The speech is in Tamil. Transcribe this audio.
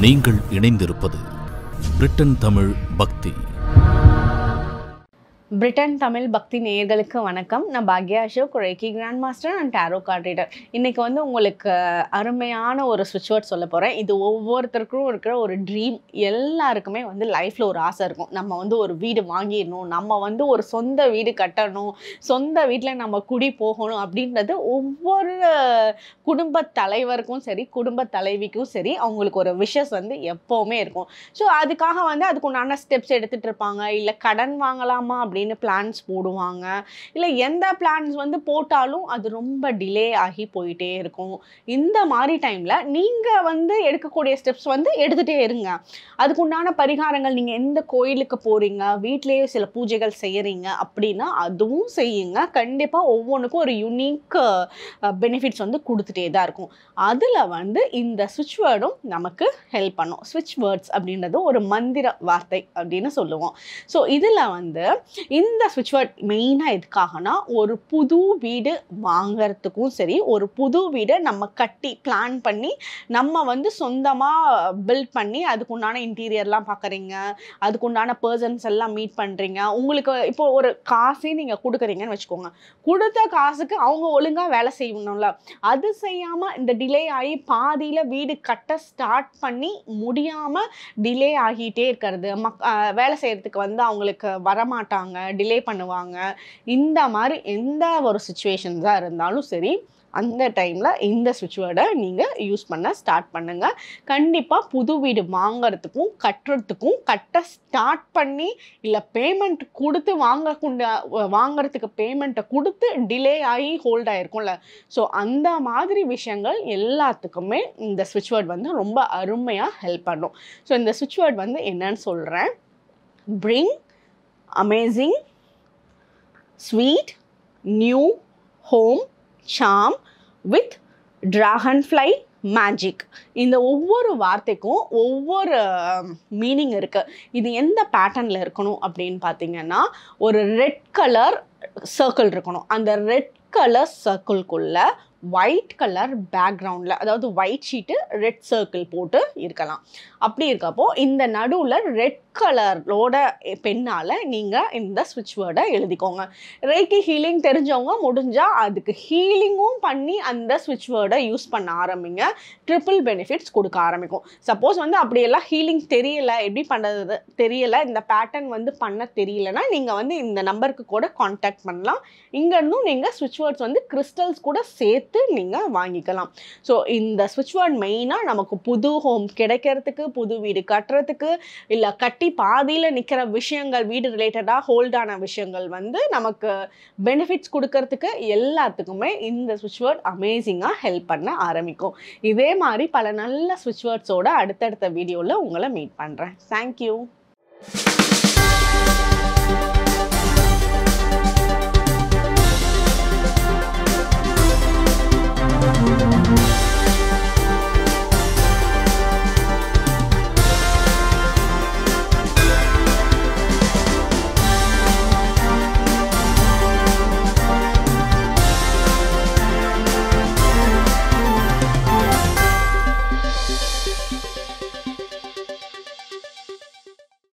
நீங்கள் இணைந்திருப்பது பிரிட்டன் தமிழ் பக்தி. பிரிட்டன் தமிழ் பக்தி நேயர்களுக்கு வணக்கம். நான் Bhagya Ashok reiki grand master and tarot card reader இன்றைக்கி வந்து உங்களுக்கு அருமையான ஒரு சுவிட்ச் வேர்ட் சொல்ல போகிறேன் இது ஒவ்வொருத்தருக்கும் இருக்கிற ஒரு ட்ரீம் எல்லாருக்குமே வந்து லைஃப்பில் ஒரு ஆசை இருக்கும். நம்ம வந்து ஒரு வீடு வாங்கிடணும். நம்ம வந்து ஒரு சொந்த வீடு கட்டணும். சொந்த வீட்டில் நம்ம குடி போகணும் அப்படின்றது ஒவ்வொரு குடும்ப தலைவருக்கும் சரி குடும்ப தலைவிக்கும் சரி அவங்களுக்கு ஒரு விஷஸ் வந்து எப்போவுமே இருக்கும். ஸோ அதுக்காக வந்து அதுக்கு உண்டான ஸ்டெப்ஸ் எடுத்துகிட்டு இருப்பாங்க. இல்லை கடன் வாங்கலாமா அப்படின்னு பிளான்ஸ் போடுவாங்க. இல்லை எந்த பிளான்ஸ் வந்து போட்டாலும் அது ரொம்ப டிலே ஆகி போயிட்டே இருக்கும். இந்த மாதிரி டைமில் நீங்கள் வந்து எடுக்கக்கூடிய ஸ்டெப்ஸ் வந்து எடுத்துகிட்டே இருங்க. அதுக்கு உண்டான பரிகாரங்கள் நீங்கள் எந்த கோயிலுக்கு போகிறீங்க வீட்டிலேயே சில பூஜைகள் செய்கிறீங்க அப்படின்னா அதுவும் செய்யுங்க. கண்டிப்பாக ஒவ்வொன்றுக்கும் ஒரு யுனிக் பெனிஃபிட்ஸ் வந்து கொடுத்துட்டே தான் இருக்கும். அதில் வந்து இந்த சுவிட்ச் வேர்டும் நமக்கு ஹெல்ப் பண்ணும். சுவிட்ச் வேர்ட்ஸ் அப்படின்றது ஒரு மந்திர வார்த்தை அப்படின்னு சொல்லுவோம். ஸோ இதில் வந்து இந்த சுவிட்ச் வேர்ட் மெயினாக எதுக்காகனா ஒரு புது வீடு வாங்கிறதுக்கும் சரி ஒரு புது வீடை நம்ம கட்டி பிளான் பண்ணி நம்ம வந்து சொந்தமாக பில்ட் பண்ணி அதுக்குண்டான இன்டீரியர்லாம் பார்க்குறீங்க அதுக்குண்டான பர்சன்ஸ் எல்லாம் மீட் பண்ணுறீங்க உங்களுக்கு இப்போ ஒரு காசே நீங்கள் கொடுக்குறீங்கன்னு வச்சுக்கோங்க. கொடுத்த காசுக்கு அவங்க ஒழுங்காக வேலை செய்யணும்ல. அது செய்யாமல் இந்த டிலே ஆகி பாதியில் வீடு கட்ட ஸ்டார்ட் பண்ணி முடியாமல் டிலே ஆகிட்டே இருக்கிறது. மக் வேலை செய்கிறதுக்கு வந்து அவங்களுக்கு வரமாட்டாங்க. டிலே பண்ணுவாங்க. இந்த மாதிரி எந்த ஒரு சுச்சுவேஷன்ஸாக இருந்தாலும் சரி அந்த டைமில் இந்த சுவிட்ச் வேர்டை நீங்கள் யூஸ் பண்ண ஸ்டார்ட் பண்ணுங்கள் கண்டிப்பாக புது வீடு வாங்கிறதுக்கும் கட்டுறதுக்கும் கட்ட ஸ்டார்ட் பண்ணி இல்லை பேமெண்ட் கொடுத்து வாங்கக்குண்ட வாங்கிறதுக்கு பேமெண்ட்டை கொடுத்து டிலே ஆகி ஹோல்ட் ஆகிருக்கும்ல ஸோ அந்த மாதிரி விஷயங்கள் எல்லாத்துக்குமே இந்த சுவிட்ச் வேர்ட் வந்து ரொம்ப அருமையாக ஹெல்ப் பண்ணும். ஸோ இந்த சுவிட்ச் வேர்ட் வந்து என்னன்னு சொல்கிறேன் bring amazing sweet new home charm with dragonfly magic இந்த ஒவ்வொரு வார்த்தைக்கும் ஒவ்வொரு um, மீனிங் இருக்குது இது எந்த பேட்டர்னில் இருக்கணும் அப்படின்னு பார்த்தீங்கன்னா ஒரு ரெட் கலர் சர்க்கிள் இருக்கணும். அந்த ரெட் கலர் சர்க்கிள்குள்ளே ஒயிட் கலர் பேக்ரவுண்டில் அதாவது ஒயிட் ஷீட்டு ரெட் சர்க்கிள் போட்டு இருக்கலாம். அப்படி இருக்கப்போ இந்த நடுவில் ரெட் கலரோட பெண்ணால் நீங்கள் இந்த ஸ்விட்ச் வேர்டை எழுதிக்கோங்க. ரேக்கி ஹீலிங் தெரிஞ்சவங்க முடிஞ்சால் அதுக்கு ஹீலிங்கும் பண்ணி அந்த ஸ்விட்ச் வேர்டை யூஸ் பண்ண ஆரம்பிங்க. ட்ரிபிள் பெனிஃபிட்ஸ் கொடுக்க ஆரம்பிக்கும். சப்போஸ் வந்து அப்படியெல்லாம் ஹீலிங் தெரியலை எப்படி பண்ணுறது தெரியலை இந்த பேட்டர்ன் வந்து பண்ண தெரியலனா நீங்கள் வந்து இந்த நம்பருக்கு கூட காண்டாக்ட் பண்ணலாம். இங்கேருந்தும் நீங்கள் ஸ்விட்ச் வேர்ட்ஸ் வந்து கிறிஸ்டல்ஸ் கூட சேர்த்து நீங்கள் வாங்கிக்கலாம். ஸோ இந்த ஸ்விட்ச் வேர்ட் மெயினாக நமக்கு புது ஹோம் கிடைக்கிறதுக்கு புது வீடு கட்டுறதுக்கு இல்லை கட்டி பாதியில் நிற்கிற விஷயங்கள் வீடு ரிலேட்டடாக ஹோல்டான விஷயங்கள் வந்து நமக்கு பெனிஃபிட்ஸ் கொடுக்கறதுக்கு எல்லாத்துக்குமே இந்த ஸ்விட்ச் வேர்ட் அமேசிங்காக ஹெல்ப் பண்ண ஆரம்பிக்கும். இதே மாதிரி பல நல்ல ஸ்விட்ச் வேர்ட்ஸோட அடுத்தடுத்த வீடியோவில் உங்களை மீட் பண்ணுறேன் தேங்க்யூ